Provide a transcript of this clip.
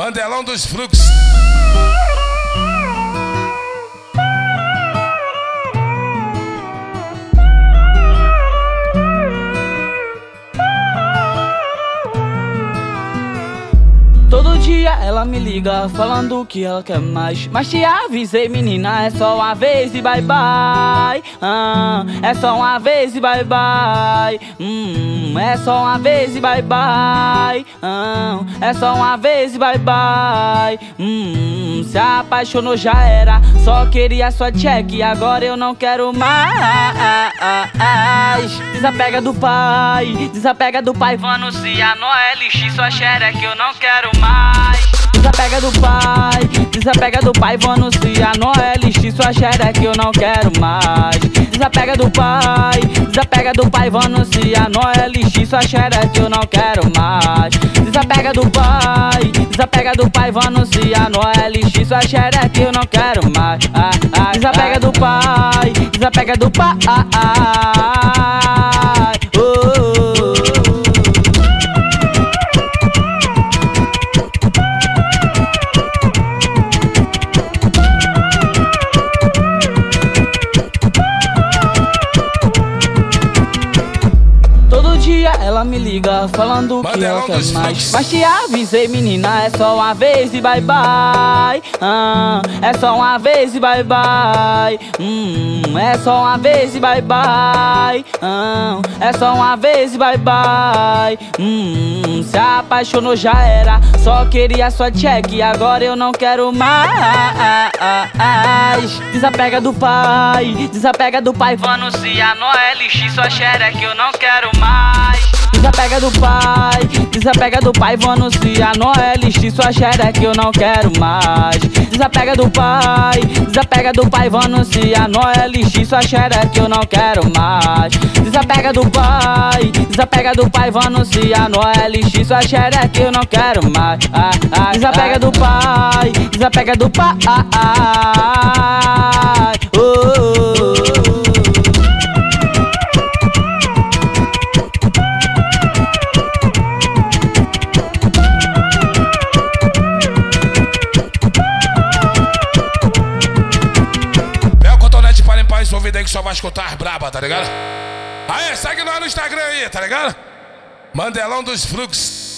Mandelão dos Fluxos. Dia ela me liga falando que ela quer mais. Mas te avisei menina, é só uma vez e bye bye. Ah, É só uma vez e bye bye. Hum, É só uma vez e bye bye. Ah, É só uma vez e bye bye. Hum, Se apaixonou já era, só queria sua check Agora eu não quero mais Desapega do pai, desapega do pai. Vou anunciar no LX sua xereca eu não quero mais. Desapega do pai, desapega do pai, vou anunciar no LX sua xereca eu não quero mais. Desapega do pai, desapega do pai, vou anunciar no LX sua xereca eu não quero mais. Desapega do pai, desapega do pai, vou anunciar no LX sua xereca eu não quero mais. Ah, ah, Desapega do pai, desapega do pai dia ela me liga falando que ela Mandelão quer dos mais. Mas te avisei menina, é só uma vez e bye bye. Ah, É só uma vez e bye bye. Hum, É só uma vez e bye bye. Ah, É só uma vez e bye bye. Hum, Se apaixonou já era, só queria sua check Agora eu não quero mais. Desapega do pai, desapega do pai. Anunciar no LX sua xereca eu não quero mais Desapega do pai, desapega do pai Vou anunciar no LX sua xereca eu não quero mais. Desapega do pai, desapega do pai Vou anunciar no LX sua xereca eu não quero mais. Desapega do pai, desapega do pai Vou anunciar no LX sua xereca eu não quero mais. Ah, ah, Desapega do pai, desapega do pai ouvido aí que só vai escutar as braba, tá ligado? Aê, segue nós no Instagram aí, tá ligado? Mandelão dos Fluxos.